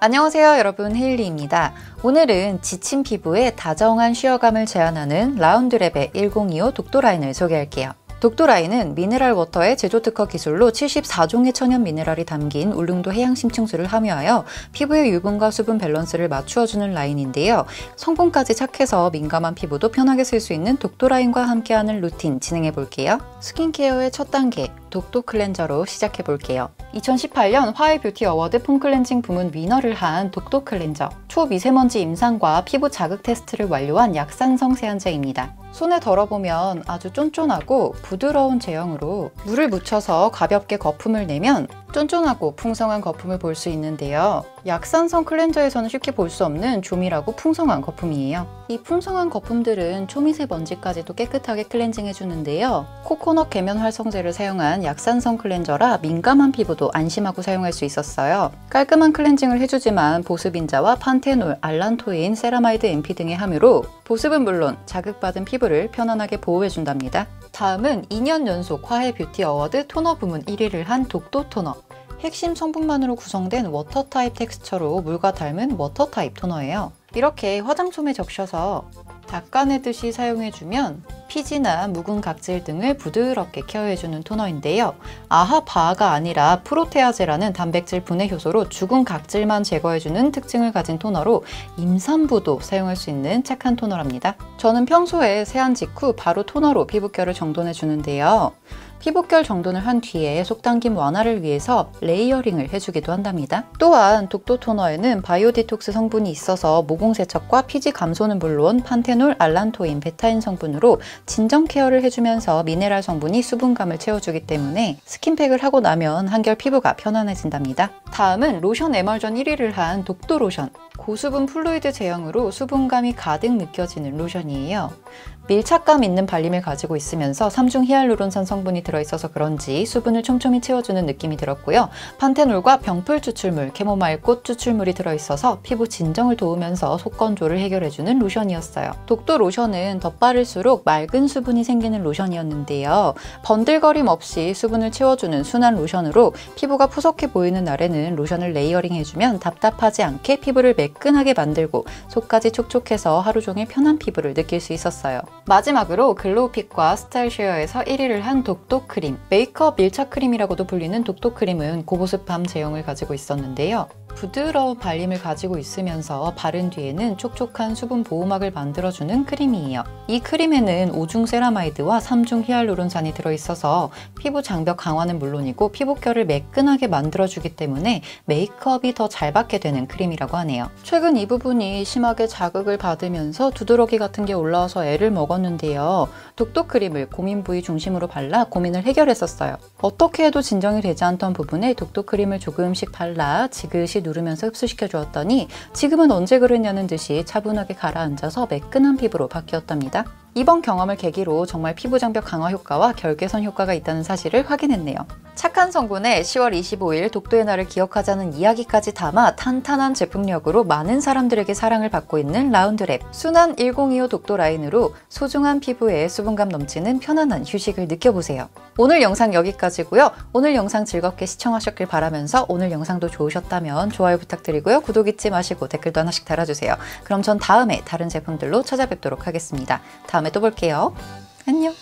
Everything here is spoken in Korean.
안녕하세요 여러분 헤일리입니다. 오늘은 지친 피부에 다정한 쉬어감을 제안하는 라운드랩의 1025 독도 라인을 소개할게요. 독도 라인은 mineral water의 제조 특허 기술로 74종의 천연 미네랄이 담긴 울릉도 해양 심층수를 함유하여 피부의 유분과 수분 밸런스를 맞추어주는 라인인데요. 성분까지 착해서 민감한 피부도 편하게 쓸 수 있는 독도 라인과 함께하는 루틴 진행해 볼게요. 스킨케어의 첫 단계, 독도 클렌저로 시작해 볼게요. 2018년 화해 뷰티 어워드 foam cleansing 부문 winner를 한 독도 클렌저. 초미세먼지 임상과 피부 자극 테스트를 완료한 약산성 세안제입니다. 손에 덜어보면 아주 쫀쫀하고 부드러운 제형으로 물을 묻혀서 가볍게 거품을 내면 쫀쫀하고 풍성한 거품을 볼 수 있는데요. 약산성 클렌저에서는 쉽게 볼 수 없는 조밀하고 풍성한 거품이에요. 이 풍성한 거품들은 초미세먼지까지도 깨끗하게 클렌징 해 주는데요. 코코넛 계면 활성제를 사용한 약산성 클렌저라 민감한 피부도 안심하고 사용할 수 있었어요. 깔끔한 클렌징을 해주지만 보습인자와 판테놀, 알란토인, 세라마이드 MP 등의 함유로 보습은 물론 자극받은 피부를 편안하게 보호해 준답니다. 다음은 2년 연속 화해 뷰티 어워드 토너 부문 1위를 한 독도 토너. 핵심 성분만으로 구성된 워터 타입 텍스처로 물과 닮은 워터 타입 토너예요. 이렇게 화장솜에 적셔서 닦아내듯이 사용해주면 피지나 묵은 각질 등을 부드럽게 케어해주는 토너인데요. AHA BHA가 아니라 프로테아제라는 단백질 분해 효소로 죽은 각질만 제거해주는 특징을 가진 토너로 임산부도 사용할 수 있는 착한 토너랍니다. 저는 평소에 세안 직후 바로 토너로 피부결을 정돈해주는데요. 피부결 정돈을 한 뒤에 속당김 완화를 위해서 layering을 해주기도 한답니다. 또한 독도 토너에는 바이오 디톡스 성분이 있어서 모공 세척과 피지 감소는 물론 판테놀, 알란토인, 베타인 성분으로 진정 케어를 해주면서 미네랄 성분이 수분감을 채워주기 때문에 스킨팩을 하고 나면 한결 피부가 편안해진답니다. 다음은 로션 에멀전 1위를 한 독도 로션. 고수분 fluid 제형으로 수분감이 가득 느껴지는 로션이에요. 밀착감 있는 발림을 가지고 있으면서 3중 히알루론산 성분이 들어있어서 그런지 수분을 촘촘히 채워주는 느낌이 들었고요. 판테놀과 병풀 추출물, 캐모마일 꽃 추출물이 들어있어서 피부 진정을 도우면서 속건조를 해결해주는 로션이었어요. 독도 로션은 덧바를수록 맑은 수분이 생기는 로션이었는데요. 번들거림 없이 수분을 채워주는 순한 로션으로 피부가 푸석해 보이는 날에는 로션을 layering 해주면 답답하지 않게 피부를 매끈하게 만들고 속까지 촉촉해서 하루 종일 편한 피부를 느낄 수 있었어요. 마지막으로 글로우픽과 스타일쉐어에서 1위를 한 독도 크림. 메이크업 밀착 크림이라고도 불리는 독도 크림은 고보습함 제형을 가지고 있었는데요. 부드러운 발림을 가지고 있으면서 바른 뒤에는 촉촉한 수분 보호막을 만들어주는 크림이에요. 이 크림에는 5중 세라마이드와 3중 히알루론산이 들어있어서 피부 장벽 강화는 물론이고 피부결을 매끈하게 만들어주기 때문에 메이크업이 더 잘 받게 되는 크림이라고 하네요. 최근 이 부분이 심하게 자극을 받으면서 두드러기 같은 게 올라와서 애를 먹었는데요. 독도 크림을 고민 부위 중심으로 발라 고민을 해결했었어요. 어떻게 해도 진정이 되지 않던 부분에 독도 크림을 조금씩 발라 지그시 누르면서 흡수시켜 주었더니 지금은 언제 그랬냐는 듯이 차분하게 가라앉아서 매끈한 피부로 바뀌었답니다. 이번 경험을 계기로 정말 피부 장벽 강화 효과와 결계선 효과가 있다는 사실을 확인했네요. 착한 성분에 10월 25일 독도의 날을 기억하자는 이야기까지 담아 탄탄한 제품력으로 많은 사람들에게 사랑을 받고 있는 라운드랩 순한 1025 독도 라인으로 소중한 피부에 수분감 넘치는 편안한 휴식을 느껴보세요. 오늘 영상 여기까지고요. 오늘 영상 즐겁게 시청하셨길 바라면서 오늘 영상도 좋으셨다면 좋아요 부탁드리고요. 구독 잊지 마시고 댓글도 하나씩 달아주세요. 그럼 전 다음에 다른 제품들로 찾아뵙도록 하겠습니다. 다음에 또 볼게요. 안녕!